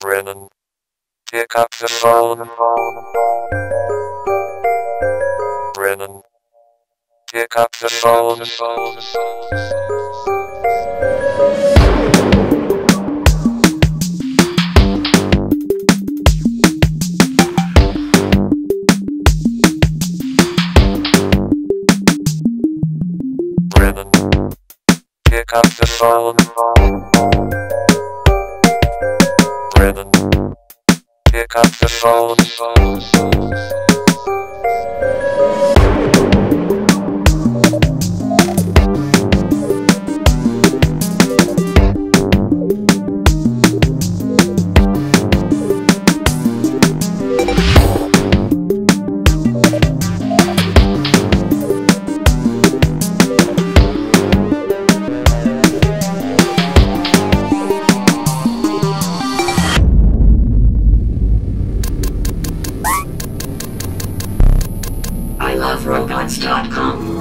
Brennon. Pick up the phone. Brennon. Pick up the phone. Brennon. Pick up the phone. Pick up the phone. I love robots.com.